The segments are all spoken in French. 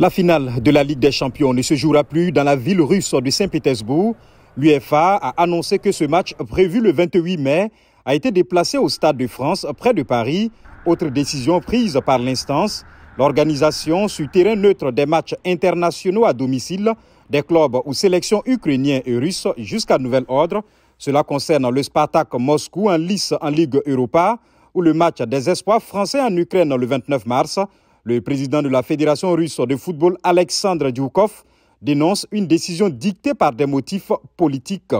La finale de la Ligue des Champions ne se jouera plus dans la ville russe de Saint-Pétersbourg. L'UFA a annoncé que ce match prévu le 28 mai a été déplacé au Stade de France près de Paris. Autre décision prise par l'instance, l'organisation sur terrain neutre des matchs internationaux à domicile des clubs ou sélections ukrainiens et russes jusqu'à nouvel ordre. Cela concerne le Spartak Moscou en lice en Ligue Europa ou le match des espoirs français en Ukraine le 29 mars. Le président de la Fédération russe de football, Alexandre Djoukov, dénonce une décision dictée par des motifs politiques.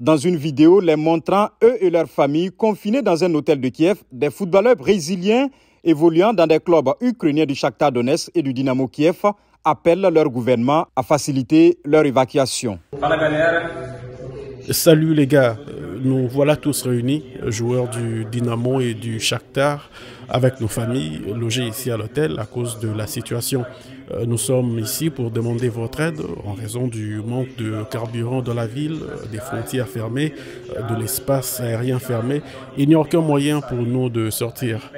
Dans une vidéo les montrant, eux et leurs familles confinés dans un hôtel de Kiev, des footballeurs brésiliens évoluant dans des clubs ukrainiens du Shakhtar Donetsk et du Dynamo Kiev appellent leur gouvernement à faciliter leur évacuation. Salut les gars, nous voilà tous réunis, joueurs du Dynamo et du Shakhtar, avec nos familles, logés ici à l'hôtel à cause de la situation. Euh, nous sommes ici pour demander votre aide en raison du manque de carburant dans la ville, des frontières fermées, de l'espace aérien fermé. Il n'y a aucun moyen pour nous de sortir.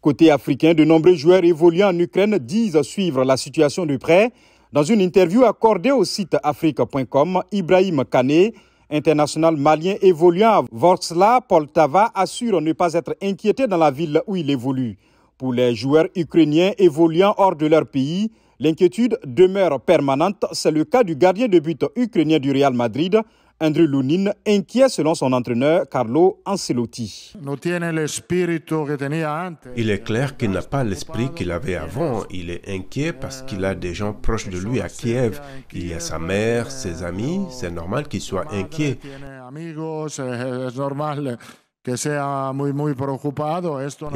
Côté africain, de nombreux joueurs évoluant en Ukraine disent suivre la situation de près. Dans une interview accordée au site afrique.com, Ibrahim Kane, international malien évoluant à Vorskla Poltava, assure ne pas être inquiété dans la ville où il évolue. Pour les joueurs ukrainiens évoluant hors de leur pays, l'inquiétude demeure permanente. C'est le cas du gardien de but ukrainien du Real Madrid, Andrew Lunin, inquiet selon son entraîneur Carlo Ancelotti. Il est clair qu'il n'a pas l'esprit qu'il avait avant. Il est inquiet parce qu'il a des gens proches de lui à Kiev. Il y a sa mère, ses amis. C'est normal qu'il soit inquiet. Et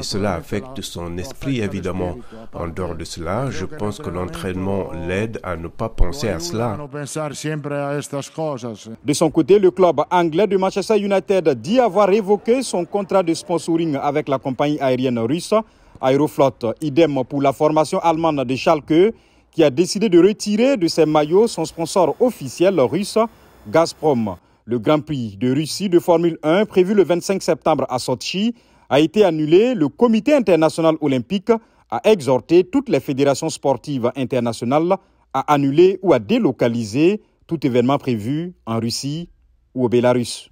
cela affecte son esprit, évidemment. En dehors de cela, je pense que l'entraînement l'aide à ne pas penser à cela. De son côté, le club anglais de Manchester United dit avoir évoqué son contrat de sponsoring avec la compagnie aérienne russe Aeroflot. Idem pour la formation allemande de Schalke, qui a décidé de retirer de ses maillots son sponsor officiel russe, Gazprom. Le Grand Prix de Russie de Formule 1 prévu le 25 septembre à Sochi a été annulé. Le Comité international olympique a exhorté toutes les fédérations sportives internationales à annuler ou à délocaliser tout événement prévu en Russie ou au Bélarus.